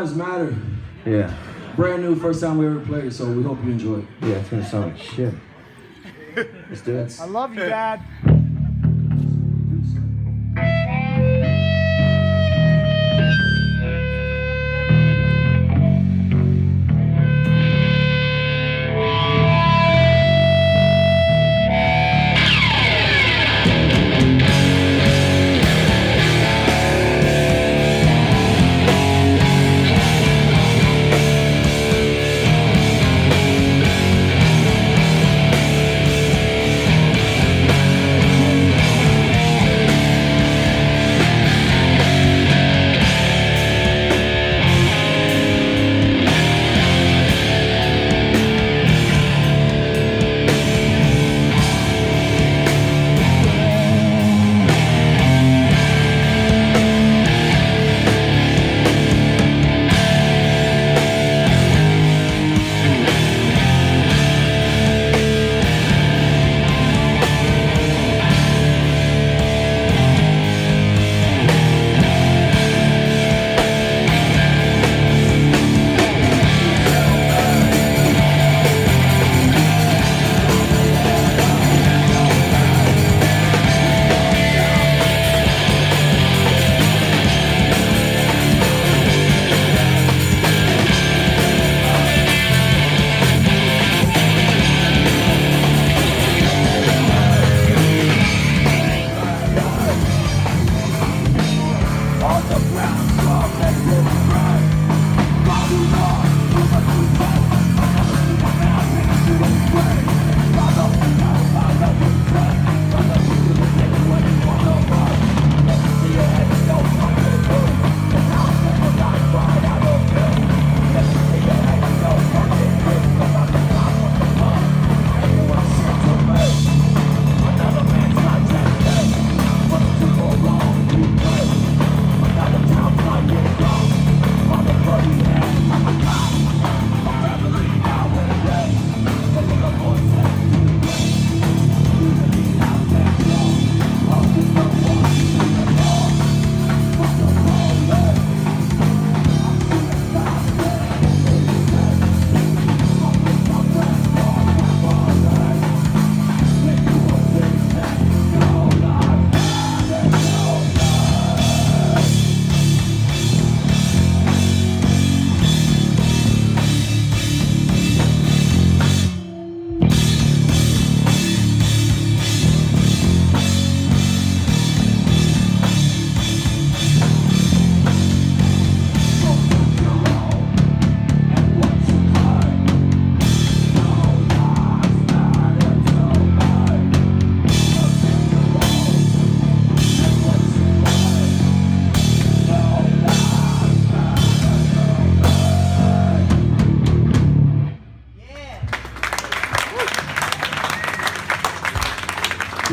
It's called No Lives Matter. Yeah. Brand new, first time we ever played it, so we hope you enjoy it. Yeah, it's gonna sound like shit. Let's do it. I love you, Dad.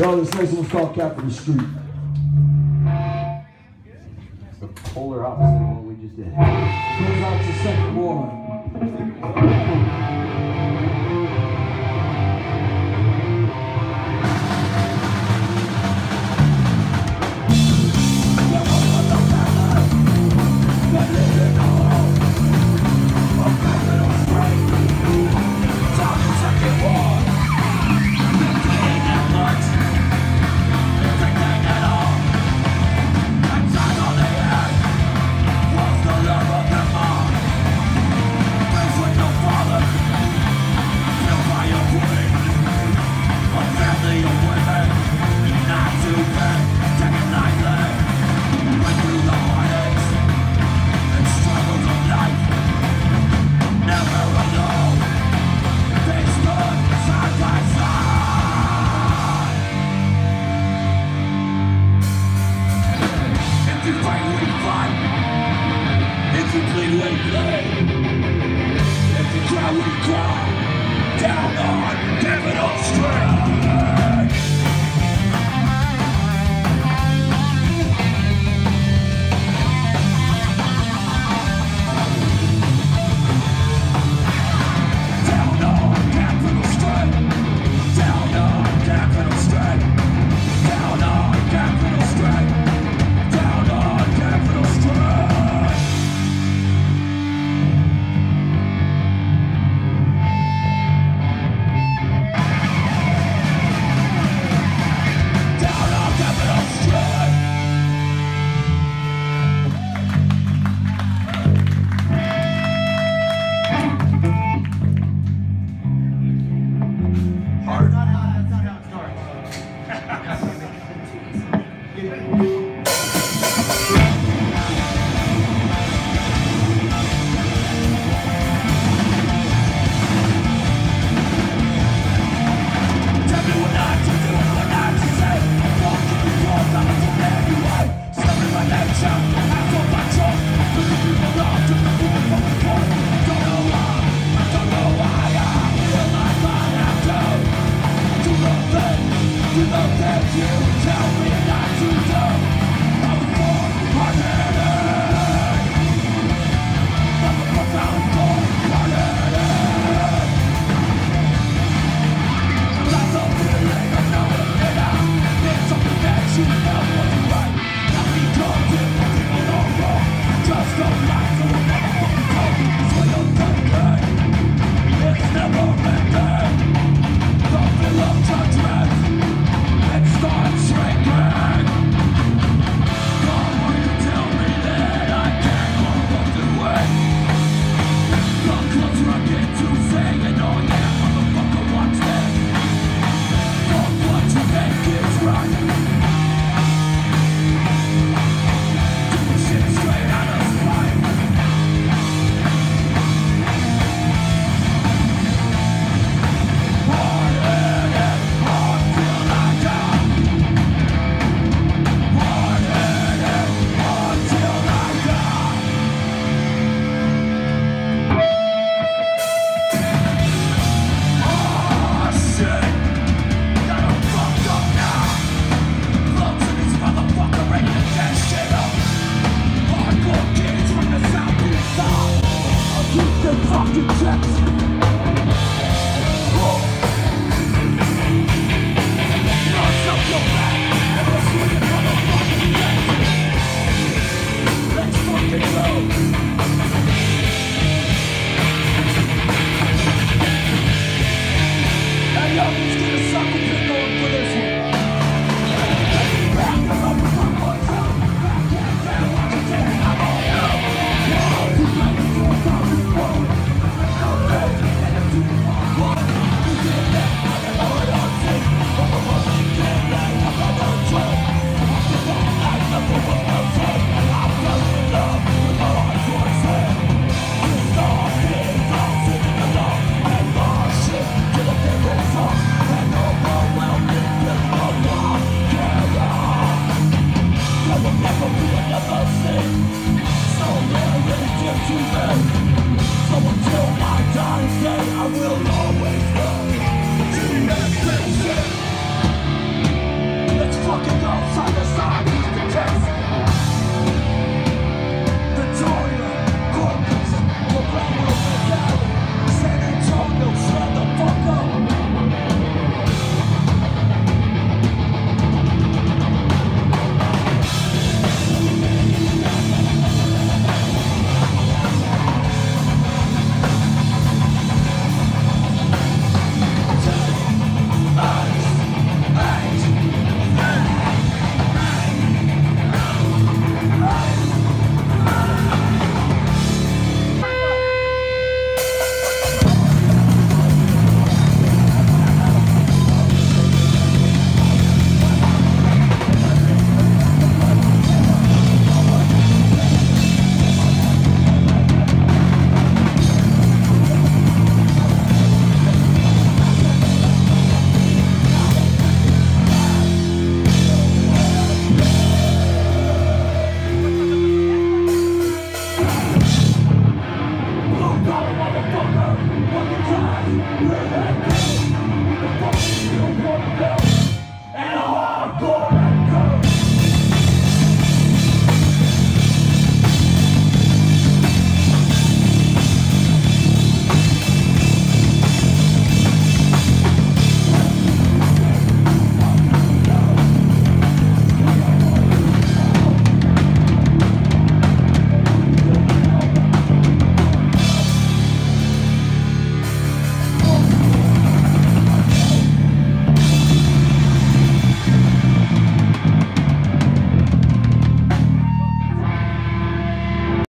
Yo, this next one's called Cap of the Street.